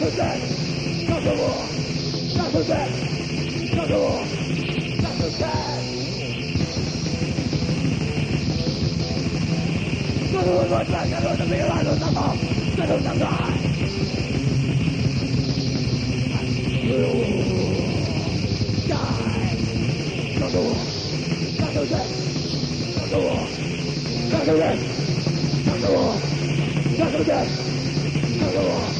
Shut that! not the war! Shut that! not the war! Shut that! Satu dua satu sembilan satu satu not Satu war. Not satu satu satu satu satu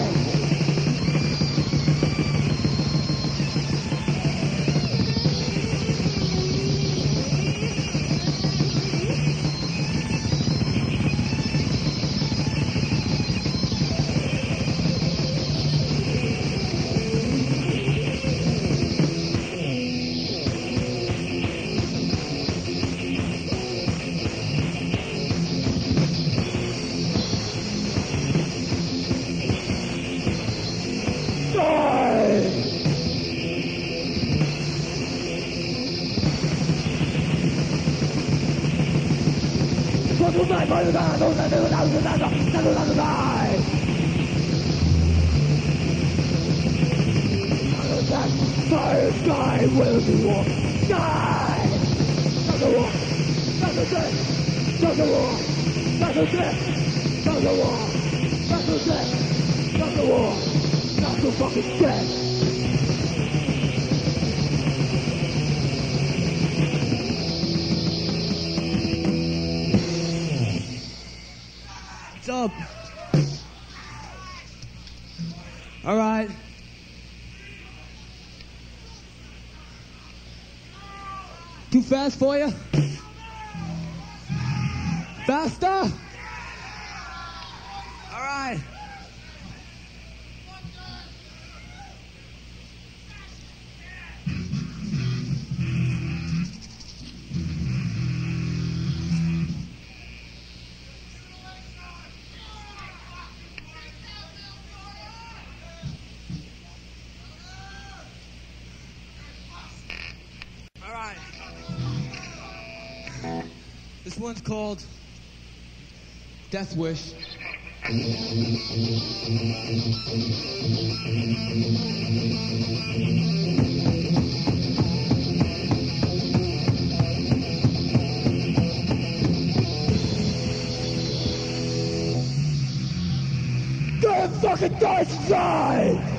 All right. Too fast for you? Faster? All right. One's called Deathwish. Go fucking dark side!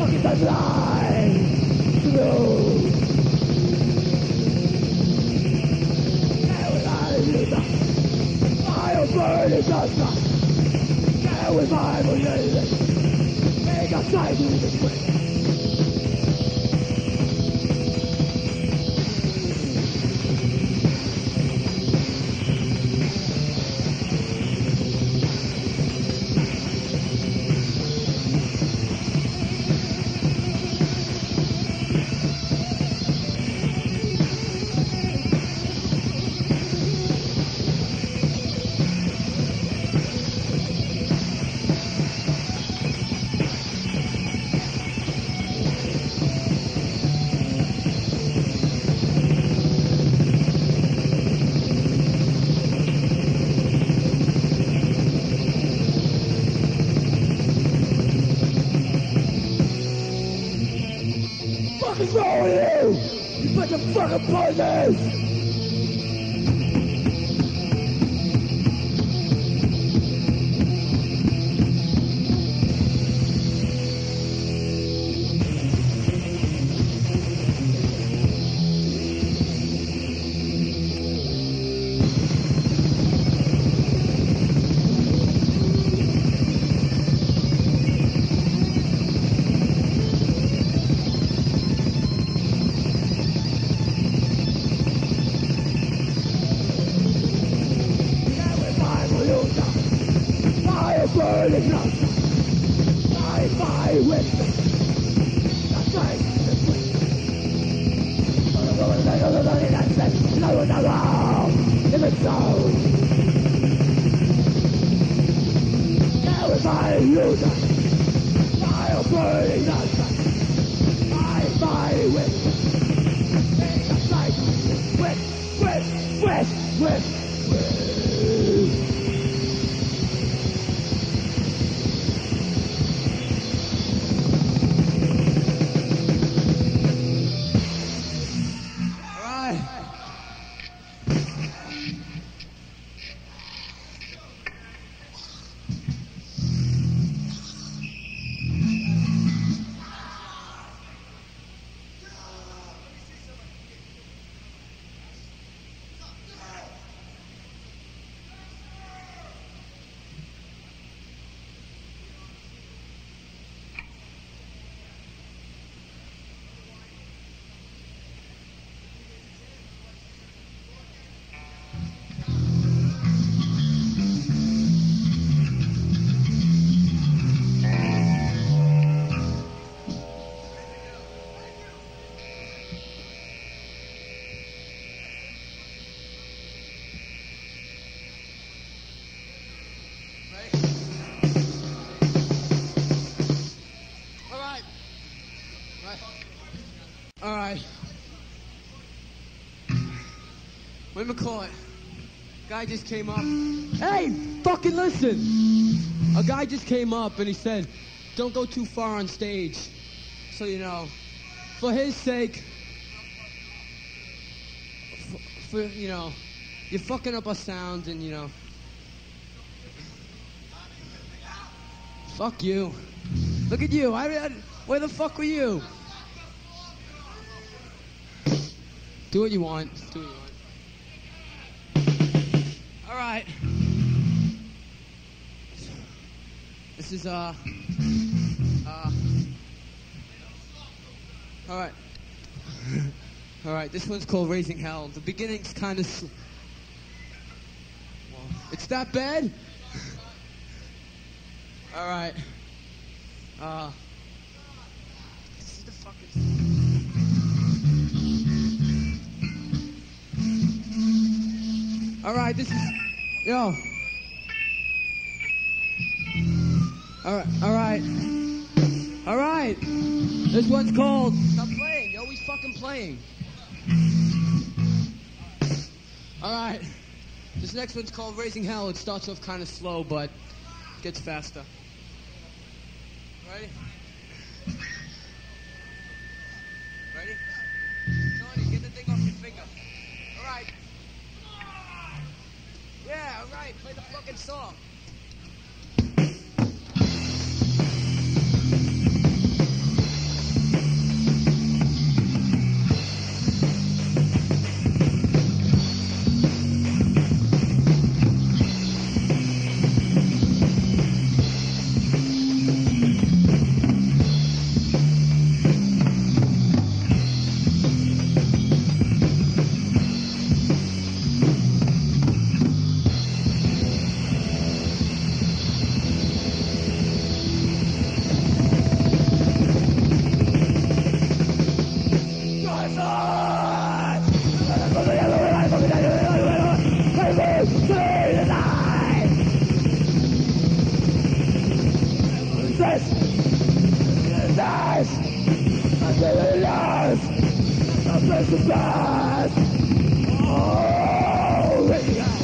Fucking the line. No. Burn it outside. Get with my belief. Make a sight in this way. Burning up. My, Wait, McCoy. Guy just came up. Hey, fucking listen. A guy just came up and he said, "Don't go too far on stage." So you know, for his sake, for, for you know, you're fucking up our sound and you know. Fuck you. Look at you. I, I, where the fuck were you? Do what you want. Do what you want. Right. This is uh. Uh. All right. All right, this one's called Raising Hell. The beginning's kind of. Sl- it's that bad? All right. Uh. This is the fucking. All right, this is. Yo. All right, all right. All right. This one's called. Stop playing. You're always fucking playing. All right. This next one's called Raising Hell. It starts off kind of slow, but gets faster. Ready? Ready? Tony, get the thing off your finger. All right. Yeah, all right. Play the fucking song. stress dies until it lies a precipice. Oh, breaking out,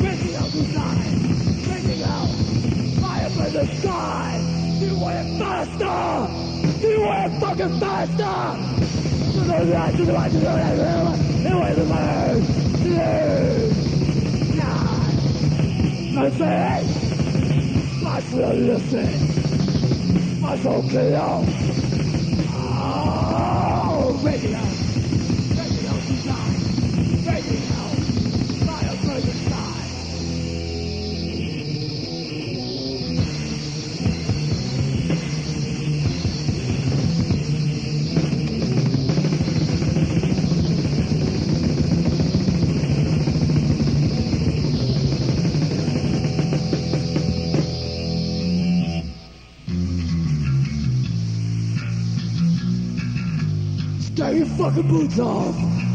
breaking out the sky, breaking out, fire from the sky. Do You want it faster? You want it fucking faster? To the right, to the right, to the right, to the right, it was the first. Nine, mercy, mercy, listen. I don't care. Oh, baby. Get your fucking boots off!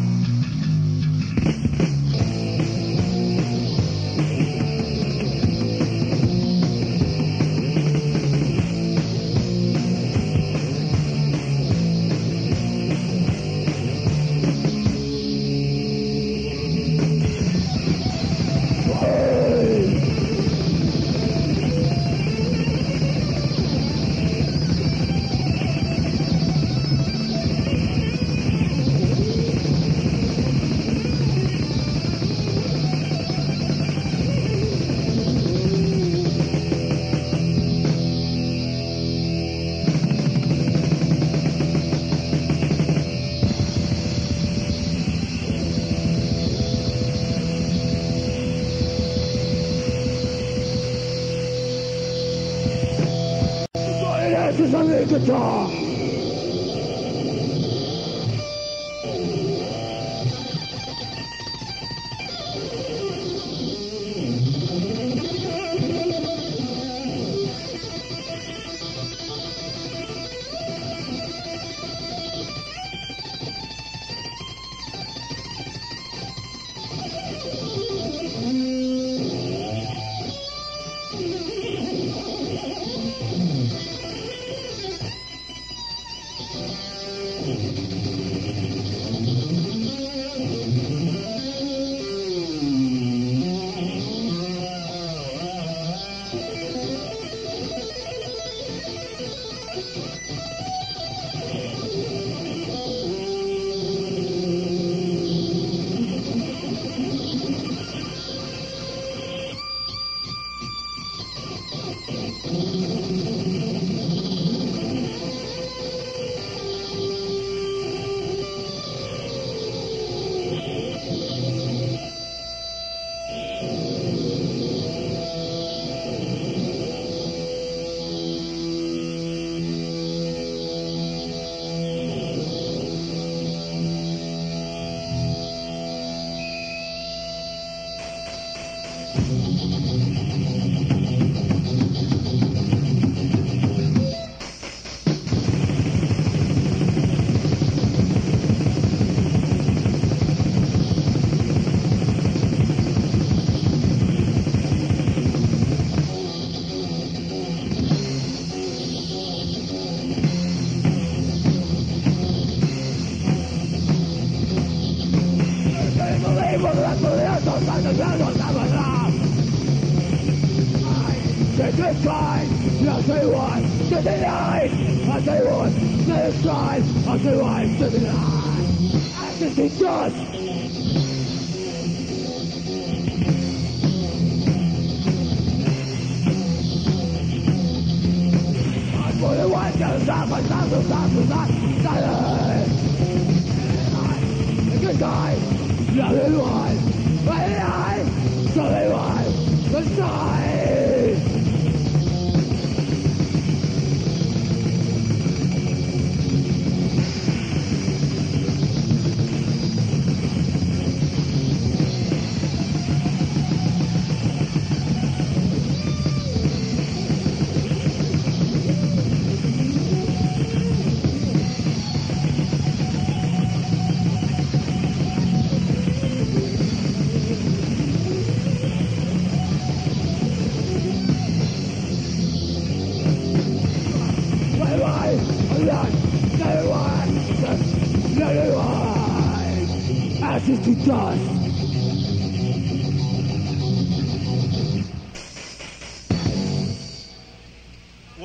Stop, stop,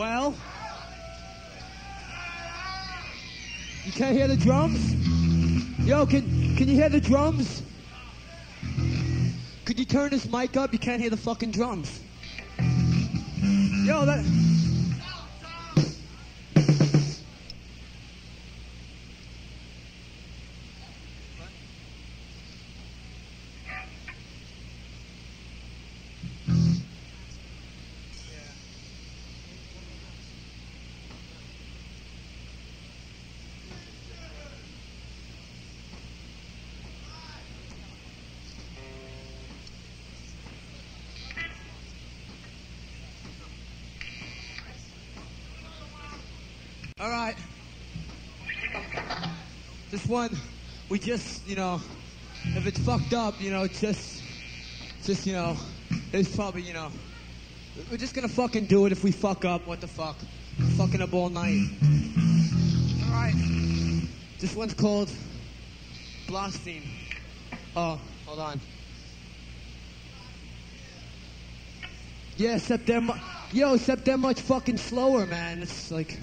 Well, you can't hear the drums? Yo, can can you hear the drums? Could you turn this mic up? You can't hear the fucking drums. Yo, that. One, we just, you know, if it's fucked up, you know, just, just, you know, it's probably, you know, we're just gonna fucking do it if we fuck up. What the fuck? Fucking up all night. All right. This one's called Blaspheme. Oh, hold on. Yeah, except they're, mu- yo, except they're much fucking slower, man. It's like.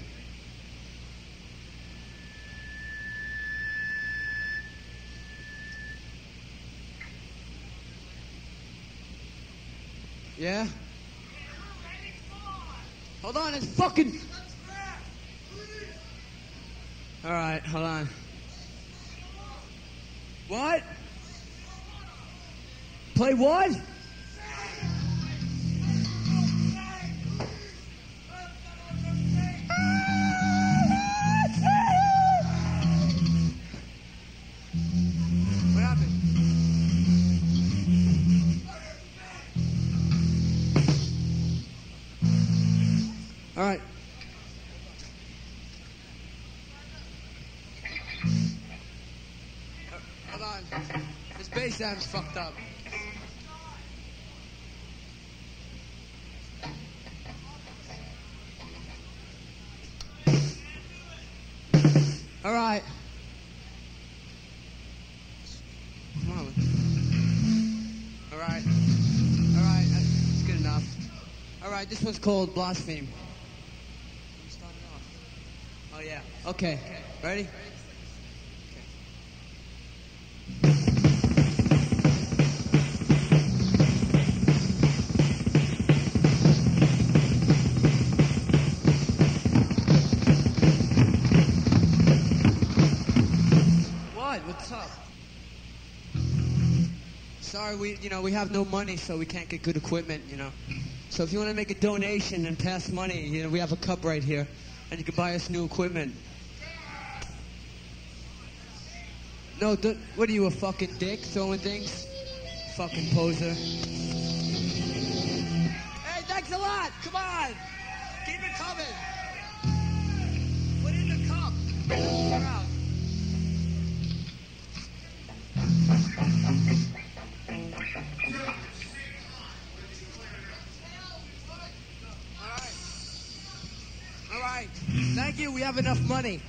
Yeah? Hold on, it's fucking. Alright, hold on. What? Play what? What All right. Uh, Hold on. This bass amp's fucked up. All right. Come on. All right. All right. That's good enough. All right. This one's called Blaspheme. We started off. Oh yeah. Okay. Ready? What? What's up? Sorry, we you know we have no money, so we can't get good equipment. You know. So if you want to make a donation and pass money, you know we have a cup right here, and you can buy us new equipment. No, what are you, a fucking dick throwing things? Fucking poser. Hey, thanks a lot. Come on, keep it coming. Put in the cup. All right. All right. Thank you. We have enough money.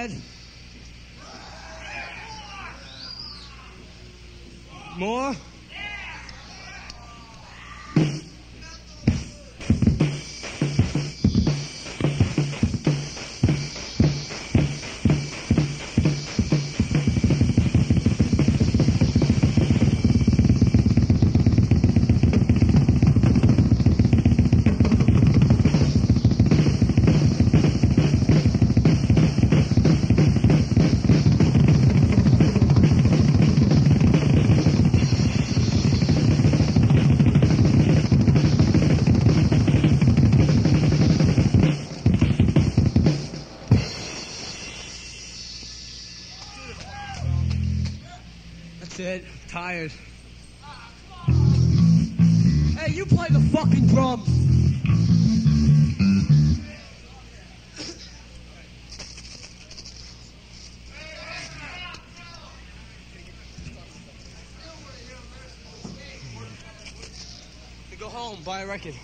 Dad? More? home, buy a record.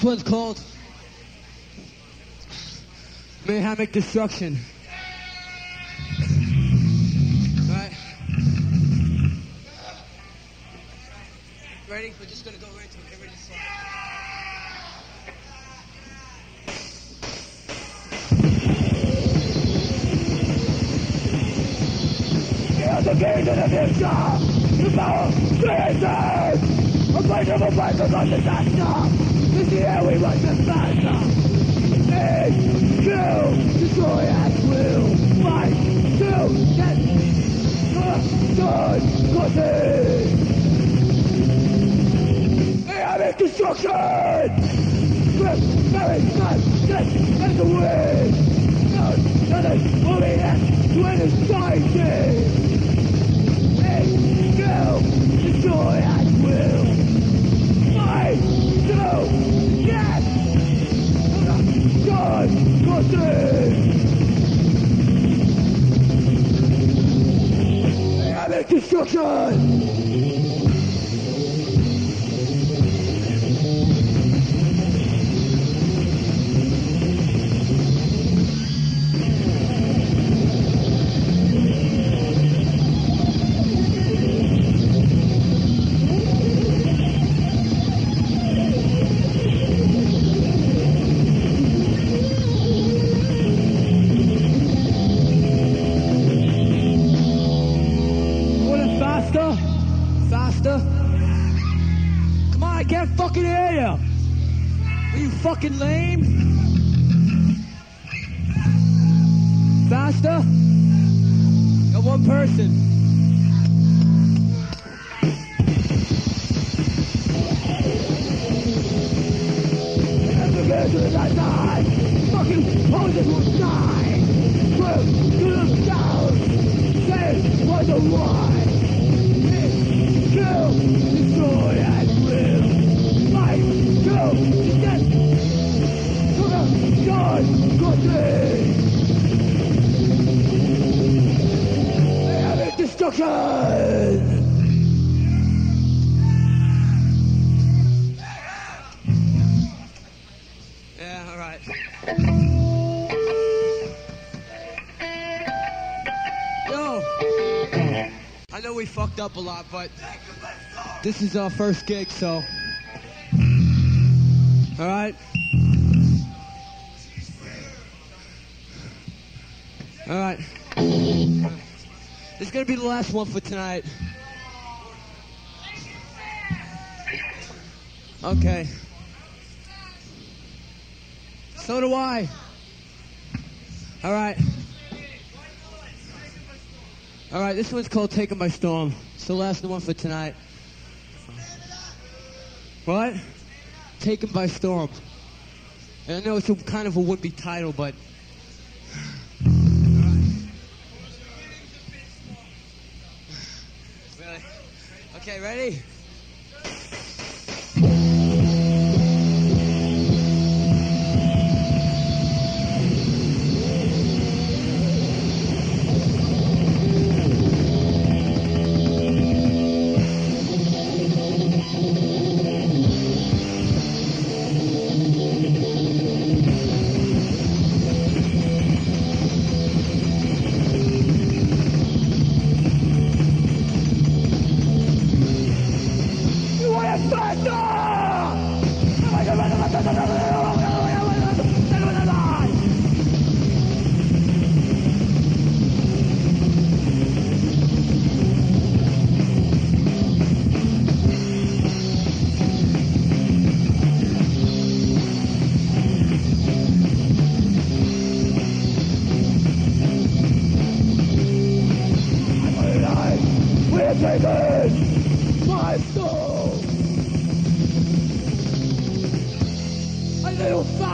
This one's called Mayhemic Destruction. Ready? We're just gonna go right to it. Get ready to start. the kingdom of his God, the power of creation! A place of a place of a disaster! This year we must disaster! Need to destroy at will! Fight to get done! Cutting! Chaotic destruction! Grip, very fast, get in the wind! Not finished, only at 20 sizes! Need to destroy at will! Fight, two, yes! God, Epic destruction! Fucked up a lot, but this is our first gig, so. All right. All right. This is gonna be the last one for tonight. Okay. So do I. All right. All right, this one's called Taken by Storm. It's the last one for tonight. What? Taken by Storm. And I know it's a, kind of a would-be title, but... Really? Okay, ready?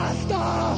¡Basta!